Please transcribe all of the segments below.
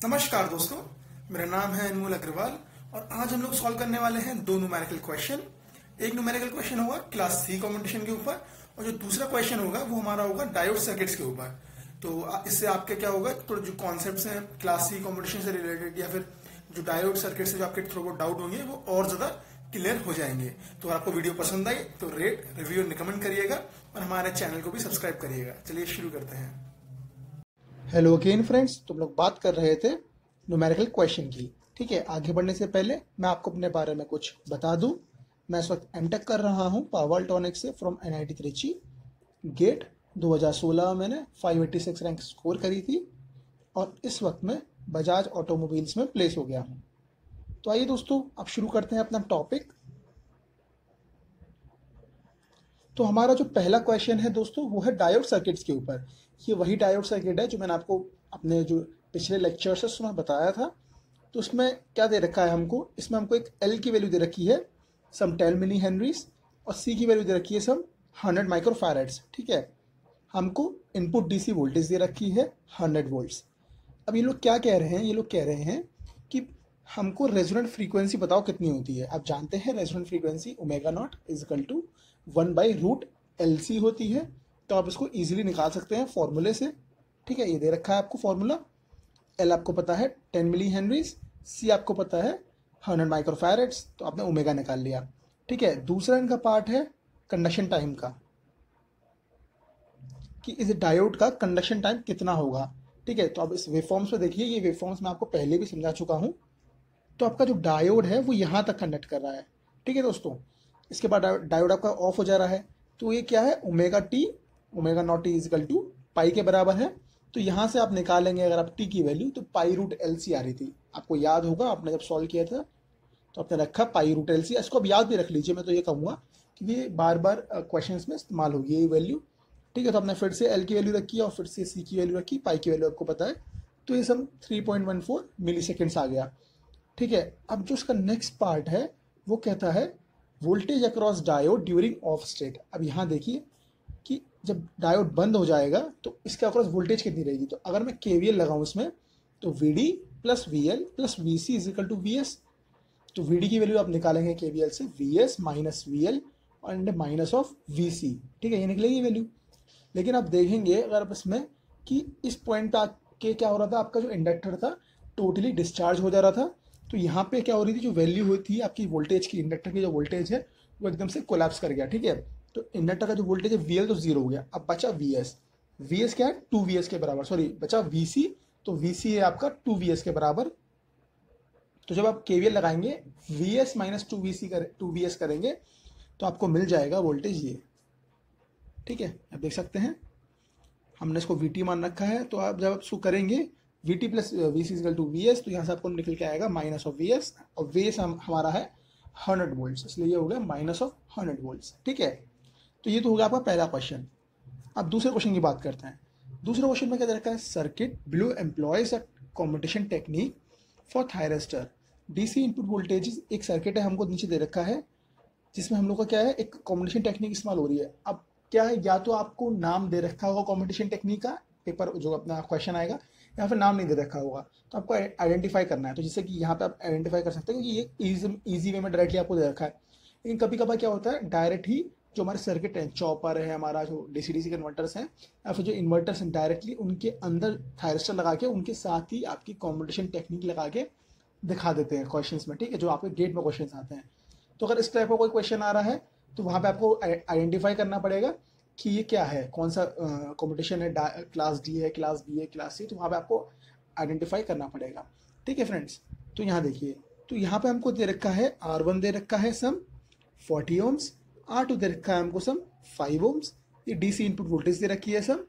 नमस्कार दोस्तों, मेरा नाम है अनमोल अग्रवाल और आज हम लोग सॉल्व करने वाले हैं दो न्यूमेरिकल क्वेश्चन एक न्यूमेरिकल क्वेश्चन होगा क्लास सी कॉम्पिटिशन के ऊपर और जो दूसरा क्वेश्चन होगा वो हमारा होगा डायोड सर्किट्स के ऊपर। तो इससे आपके क्या होगा थोड़े जो कॉन्सेप्ट हैं क्लास सी कॉम्पिटिशन से रिलेटेड या फिर जो डायोड सर्किट से जो आपके थोड़ा बहुत डाउट होंगे, वो और ज़्यादा क्लियर हो जाएँगे। तो आपको वीडियो पसंद आई तो रेट रिव्यू रिकमेंड करिएगा और हमारे चैनल को भी सब्सक्राइब करिएगा। चलिए शुरू करते हैं। हेलो अगेन फ्रेंड्स तुम लोग बात कर रहे थे न्यूमेरिकल क्वेश्चन की। ठीक है, आगे बढ़ने से पहले मैं आपको अपने बारे में कुछ बता दूँ। मैं इस वक्त एम कर रहा हूँ पावर टॉनिक से from N I Trichy GATE 2016 में मैंने 586 रैंक स्कोर करी थी और इस वक्त मैं बजाज ऑटोमोबाइल्स में प्लेस हो गया हूँ। तो आइए दोस्तों, अब शुरू करते हैं अपना टॉपिक तो हमारा जो पहला क्वेश्चन है दोस्तों, वो है डायोड सर्किट्स के ऊपर। ये वही डायोड सर्किट है जो मैंने आपको अपने जो पिछले लेक्चर से उसमें बताया था। तो उसमें क्या दे रखा है हमको? इसमें हमको एक एल की वैल्यू दे रखी है सम टेन मिली हेनरीज और सी की वैल्यू दे रखी है सम हंड्रेड माइक्रोफैरेड्स ठीक है? हमको इनपुट डीसी वोल्टेज दे रखी है हंड्रेड वोल्ट्स अब ये लोग क्या कह रहे हैं? ये लोग कह रहे हैं कि हमको रेजोनेंट फ्रीक्वेंसी बताओ कितनी होती है। आप जानते हैं resonant frequency omega not is equal to one by root L C होती है तो आप इसको इजीली निकाल सकते हैं फॉर्मूले से। ठीक है, ये दे रखा है आपको फॉर्मूला एल आपको पता है टेन मिली हेनरीज सी आपको पता है हंड्रेड माइक्रोफैरेट्स तो आपने ओमेगा निकाल लिया। ठीक है, दूसरा इनका पार्ट है कंडक्शन टाइम का। कि इस डायोड का कंडक्शन टाइम कितना होगा। ठीक है तो अब इस वेफॉर्म्स पे देखिए, ये वेफॉर्म्स मैं आपको पहले भी समझा चुका हूँ। तो आपका जो डायोड है, वो यहाँ तक कंडक्ट कर रहा है। ठीक है दोस्तों इसके बाद डायोड आपका ऑफ़ हो जा रहा है। तो ये क्या है? Omega T omega naught T is equal to pi के बराबर है। तो यहाँ से आप निकालेंगे अगर आप टी की वैल्यू तो पाई रूट एल सी आ रही थी। आपको याद होगा, आपने जब सॉल्व किया था तो आपने रखा पाई रूट एल सी इसको आप याद भी रख लीजिए, मैं तो ये कहूँगा कि ये बार बार क्वेश्चन में इस्तेमाल होगी ये वैल्यू ठीक है तो आपने फिर से एल की वैल्यू रखी और फिर से सी की वैल्यू रखी पाई की वैल्यू आपको पता है। तो ये सब three point one four milliseconds आ गया। ठीक है, अब जो उसका नेक्स्ट पार्ट है, वो कहता है voltage across diode during off state अब यहाँ देखिए कि जब डायोड बंद हो जाएगा तो इसके अक्रॉस वोल्टेज कितनी रहेगी? तो अगर मैं के वी एल लगाऊँ इसमें तो V D plus V L plus V C is equal to V S तो वी डी की वैल्यू आप निकालेंगे के वी एल से V S minus V L और माइनस ऑफ़ वी सी ठीक है, ये निकलेगी वैल्यू लेकिन आप देखेंगे, अगर आप इसमें कि इस पॉइंट पे आके क्या हो रहा था? आपका जो इंडक्टर था टोटली डिस्चार्ज हो जा रहा था। तो यहाँ पे क्या हो रही थी, जो वैल्यू हुई थी आपकी वोल्टेज की इंडक्टर की जो वोल्टेज है, वो एकदम से कोलैप्स कर गया, ठीक है? तो इंडक्टर का जो वोल्टेज है वी तो ज़ीरो हो गया। अब बचा वी एस वी एस क्या है? टू वी एस के बराबर सॉरी बचा वी सी तो वी सी है आपका टू वी एस के बराबर। तो जब आप केवीएल लगाएँगे V S minus two V C कर टू वी एस करेंगे तो आपको मिल जाएगा वोल्टेज ये। ठीक है? आप देख सकते हैं। हमने इसको वी टी मान रखा है तो आप जब आप इसको करेंगे V T plus V C to V S तो यहाँ से आपको निकल के आएगा माइनस ऑफ़ वी एस और वी एस हम, हमारा है हंड्रेड वोल्ट इसलिए ये हो गया माइनस ऑफ़ हंड्रेड वोल्ट ठीक है? तो ये तो हो गया आपका पहला क्वेश्चन अब दूसरे क्वेश्चन की बात करते हैं. दूसरे क्वेश्चन में क्या दे रखा है? Circuit below employs competition technique for thyristor DC input voltage एक सर्किट है हमको नीचे दे रखा है जिसमें हम लोग का क्या है? एक कॉम्पिटिशन टेक्निक इस्तेमाल हो रही है. अब क्या है? या तो आपको नाम दे रखा होगा कॉम्पिटिशन टेक्निक का पेपर जो अपना क्वेश्चन आएगा यहाँ पर नाम नहीं दे रखा होगा। तो आपको आइडेंटिफाई करना है। तो जैसे कि यहाँ पे आप आइडेंटिफाई कर सकते हैं क्योंकि ये ईजी वे में डायरेक्टली आपको दे रखा है। लेकिन कभी कभार क्या होता है डायरेक्ट ही जो हमारे सर्किट हैं चॉपर है, हमारा जो डीसी डीसी कन्वर्टर्स हैं, या फिर जो इन्वर्टर्स हैं डायरेक्टली उनके अंदर थायरिस्टर लगा के, उनके साथ ही आपकी कॉम्पिटिशन टेक्निक लगा के दिखा देते हैं क्वेश्चन में, ठीक है? जो आपके गेट में क्वेश्चन आते हैं। तो अगर इस टाइप का कोई क्वेश्चन आ रहा है तो वहाँ पे आपको आइडेंटिफाई करना पड़ेगा। कि ये क्या है? कौन सा कंपटीशन है? क्लास डी है क्लास बी है क्लास सी तो वहाँ पे आपको आइडेंटिफाई करना पड़ेगा। ठीक है फ्रेंड्स तो यहाँ देखिए। तो यहाँ पे हमको दे रखा है आर वन दे रखा है some forty ohms R two दे रखा है हमको सम फाइव ओम्स ये डी सी इनपुट वोल्टेज दे रखी है सम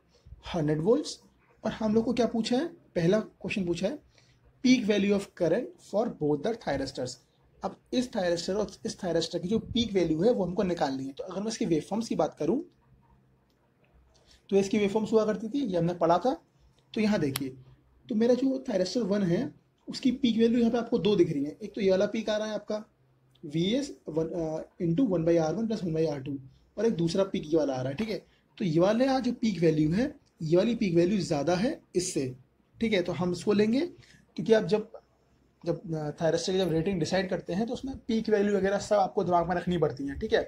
हंड्रेड वोल्ट्स और हम लोग को क्या पूछा है? पहला क्वेश्चन पूछा है peak value of current for both the thyristors अब इस थायरस्टर और इस थायरस्टर की जो पीक वैल्यू है, वो हमको निकालनी है। तो अगर मैं इसकी वेवफॉर्म्स की बात करूँ तो इसकी वेवफॉर्म्स हुआ करती थी, ये हमने पढ़ा था। तो यहाँ देखिए तो मेरा जो थायरेस्टर वन है, उसकी पीक वैल्यू यहाँ पे आपको दो दिख रही है। एक तो ये वाला पीक आ रहा है आपका V S one into one by R one plus one by R two और एक दूसरा पीक ये वाला आ रहा है, ठीक है? तो ये वाले जो पीक वैल्यू है, ये वाली पीक वैल्यू ज़्यादा है इससे, ठीक है? तो हम इसको लेंगे, क्योंकि आप जब जब थायरस्टर की जब रेटिंग डिसाइड करते हैं तो उसमें पीक वैल्यू वगैरह सब आपको दिमाग में रखनी पड़ती है, ठीक है?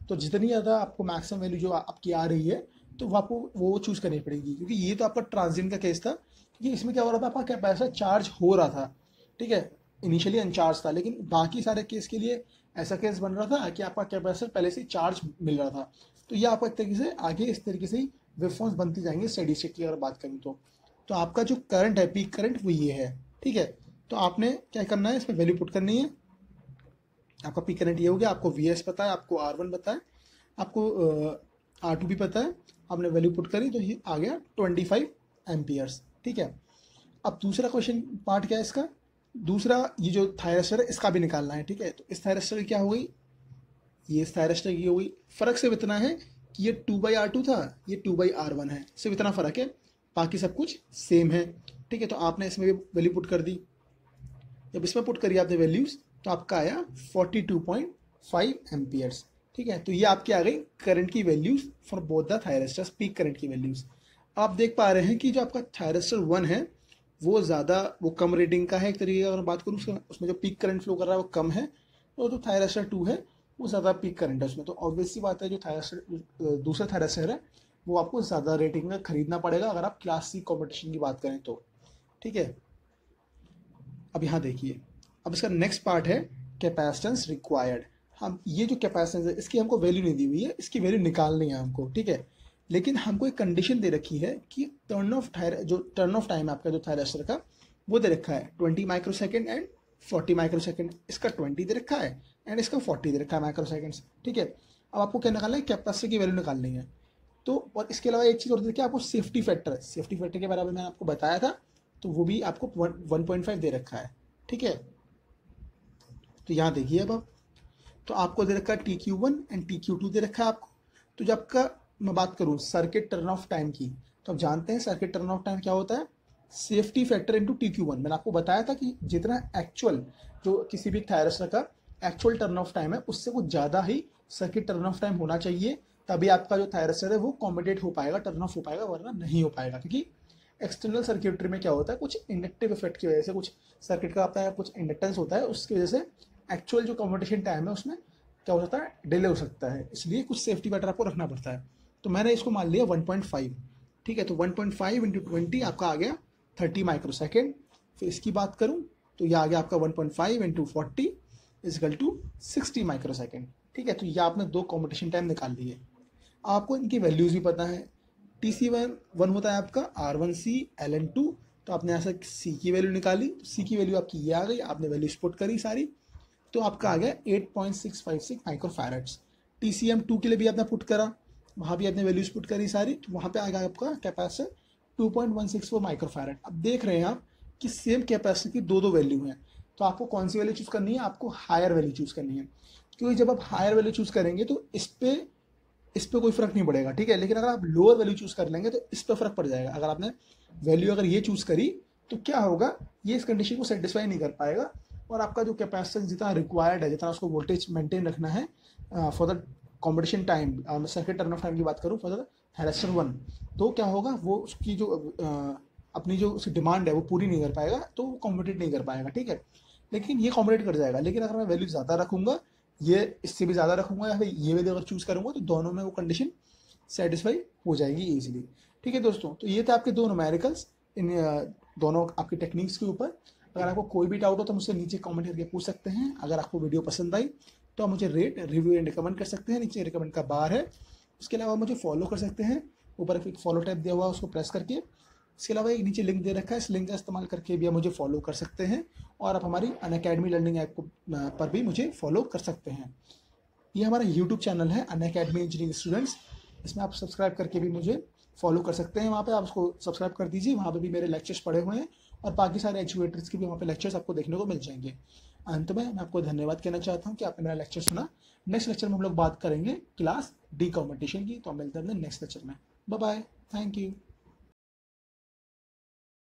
तो जितनी ज़्यादा आपको मैक्सिमम वैल्यू जो आपकी आ रही है तो वो आपको वो चूज़ करनी पड़ेगी। क्योंकि ये तो आपका ट्रांजिट का केस था। क्योंकि इसमें क्या हो रहा था? आपका कैपेसिटर चार्ज हो रहा था। ठीक है? इनिशियली अनचार्ज था। लेकिन बाकी सारे केस के लिए ऐसा केस बन रहा था कि आपका कैपेसिटर पहले से चार्ज मिल रहा था। तो ये आपको एक तरीके से आगे इस तरीके से वेवफॉर्म्स बनती जाएँगे स्टडी स्टेट की अगर बात करूँ तो। तो आपका जो करंट है पीक करंट वो ये है। ठीक है? तो आपने क्या करना है? इसमें वैल्यू पुट करनी है। आपका पीक करंट ये हो गया। आपको वी एस पता है। आपको आर वन पता है। आपको आर टू भी पता है। आपने वैल्यू पुट करी तो ये आ गया ट्वेंटी फाइव एम्पियर्स ठीक है? अब दूसरा क्वेश्चन पार्ट क्या है इसका? दूसरा, ये जो थायरस्टर है, इसका भी निकालना है, ठीक है? तो इस थायरस्टर की क्या हो गई? ये इस थायरस्टर की हो गई। फ़र्क सिर्फ़ इतना है कि ये टू बाई आर टू था, ये टू बाई आर वन है। सिर्फ़ इतना फ़र्क है। बाकी सब कुछ सेम है, ठीक है? तो आपने इसमें भी वैल्यू पुट कर दी। जब इसमें पुट करी आपने वैल्यूज़ तो आपका आया 42.5 एम्पियर्स ठीक है? तो ये आपकी आ गई करंट की values for both the thyristors peak current की वैल्यूज़ आप देख पा रहे हैं कि जो आपका थायरस्टर वन है, वो ज़्यादा, वो कम रेटिंग का है एक तरीके का, अगर बात करूँ उसमें जो पीक करंट फ्लो कर रहा है वो कम है, और जो थायरस्टर टू है, वो ज़्यादा पीक करंट है उसमें। तो ऑब्वियसली बात है, जो थायरस्टर दूसरा थायरस्टर है, वो आपको ज़्यादा रेटिंग में खरीदना पड़ेगा, अगर आप क्लास सी कॉम्पिटिशन की बात करें तो। ठीक है? अब यहाँ देखिए। अब इसका नेक्स्ट पार्ट है कैपेसिटेंस रिक्वायर्ड हम, ये जो कैपेसिटेंस है, इसकी हमको वैल्यू नहीं दी हुई है, इसकी वैल्यू निकालनी है हमको, ठीक है? लेकिन हमको एक कंडीशन दे रखी है कि टर्न ऑफ़ टायर जो टर्न ऑफ़ टाइम आपका, जो थायरेस्टर का, वो दे रखा है। Twenty microsecond and forty microsecond इसका ट्वेंटी दे रखा है एंड इसका फोर्टी दे रखा है माइक्रो सेकेंड्स ठीक है? अब आपको क्या निकालना है? कैपेसिटी की वैल्यू निकालनी है। तो और इसके अलावा एक चीज़ और देखिए, आपको सेफ्टी फैक्टर सेफ्टी फैक्टर के बारे में मैंने आपको बताया था तो वो भी आपको वन पॉइंट फाइव दे रखा है, ठीक है? तो यहाँ देखिए अब आप। तो आपको दे रखा है T Q one and T Q two दे रखा है आपको। तो जब का मैं बात करूँ सर्किट टर्न ऑफ़ टाइम की तो आप जानते हैं सर्किट टर्न ऑफ़ टाइम क्या होता है? Safety factor into T Q one मैंने आपको बताया था कि जितना एक्चुअल जो किसी भी थायरस्टर का एक्चुअल टर्न ऑफ़ टाइम है, उससे कुछ ज़्यादा ही सर्किट टर्न ऑफ़ टाइम होना चाहिए, तभी आपका जो थायरस्टर है वो कॉम्पिटेट हो पाएगा टर्न ऑफ़ हो पाएगा, वरना नहीं हो पाएगा। क्योंकि एक्सटर्नल सर्किटरी में क्या होता है, कुछ इंडक्टिव इफ़ेक्ट की वजह से कुछ सर्किट का है कुछ इंडक्टेंस होता है, उसकी वजह से एक्चुअल जो कॉम्पिटिशन टाइम है उसमें क्या हो सकता है? डिले हो सकता है। इसलिए कुछ सेफ्टी मैटर आपको रखना पड़ता है। तो मैंने इसको मान लिया 1.5 ठीक है तो 1.5 पॉइंट फाइव इंटू ट्वेंटी आपका आ गया 30 माइक्रो सेकेंड फिर इसकी बात करूँ तो ये आ गया आपका 1.5 point five into forty is equal to sixty microsecond ठीक है तो ये आपने दो कॉम्पिटिशन टाइम निकाल लिए। आपको इनकी वैल्यूज़ भी पता है। टी सी वन वन होता है आपका R one C L N two तो आपने ऐसा सी की वैल्यू निकाली। तो सी की वैल्यू आपकी ये आ गई, आपने वैल्यू स्पोर्ट करी सारी। तो आपका आ गया eight point six five six microfarads T C M two के लिए भी आपने पुट करा, वहाँ भी आपने वैल्यूज़ पुट करी सारी तो वहाँ पे आ गया आपका capacitor two point one six four microfarad अब देख रहे हैं आप कि सेम कैपेसिटी की दो दो वैल्यू हैं। तो आपको कौन सी वैल्यू चूज़ करनी है? आपको हायर वैल्यू चूज़ करनी है। क्योंकि जब आप हायर वैल्यू चूज़ करेंगे तो इस पर इस पर कोई फ़र्क नहीं पड़ेगा, ठीक है? लेकिन अगर आप लोअर वैल्यू चूज़ कर लेंगे तो इस पर फ़र्क पड़ जाएगा। अगर आपने वैल्यू अगर ये चूज़ करी तो क्या होगा? ये इस कंडीशन को सेटिस्फाई नहीं कर पाएगा। और आपका जो कैपेसिटेंस जितना रिक्वायर्ड है जितना उसको वोल्टेज मेंटेन रखना है for the competition time circuit turn off time की बात करूँ फॉर द हैरेस्टर वन तो क्या होगा वो उसकी जो uh, अपनी जो उसकी डिमांड है वो पूरी नहीं कर पाएगा तो वो कॉम्पिटेट नहीं कर पाएगा ठीक है? लेकिन ये कॉम्पिटेट कर जाएगा लेकिन अगर मैं वैल्यू ज़्यादा रखूँगा ये इससे भी ज़्यादा रखूँगा या फिर ये वैल्यू अगर चूज़ करूँगा तो दोनों में वो कंडीशन सेटिस्फाई हो जाएगी ईजिली ठीक है दोस्तों? तो ये थे आपके दो नोमेरिकल्स इन दोनों आपकी टेक्निक्स के ऊपर। अगर आपको कोई भी डाउट हो तो मुझसे नीचे कमेंट करके पूछ सकते हैं। अगर आपको वीडियो पसंद आई तो आप मुझे रेट रिव्यू एंड रिकमेंड कर सकते हैं। नीचे रिकमेंड का बार है। उसके अलावा मुझे फॉलो कर सकते हैं। ऊपर एक फॉलो टैप दिया हुआ है, उसको प्रेस करके। इसके अलावा एक नीचे लिंक दे रखा है। इस लिंक का इस्तेमाल करके भी आप मुझे फॉलो कर सकते हैं और आप हमारी अन अकेडमी लर्निंग ऐप पर भी मुझे फॉलो कर सकते हैं। ये हमारा यूट्यूब चैनल है अन अकेडमी इंजीनियरिंग स्टूडेंट्स इसमें आप सब्सक्राइब करके भी मुझे फॉलो कर सकते हैं। वहाँ पे आप उसको सब्सक्राइब कर दीजिए। वहाँ पे भी मेरे लेक्चर्स पड़े हुए हैं। और बाकी सारे एजुकेटर्स के भी वहाँ पे लेक्चर्स आपको देखने को मिल जाएँगे। अंत में मैं आपको धन्यवाद कहना चाहता हूँ कि आपने मेरा लेक्चर सुना। नेक्स्ट लेक्चर में हम लोग बात करेंगे क्लास डी कॉम्पिटिशन की। तो मिलते हैं नेक्स्ट लेक्चर में। Bye bye thank you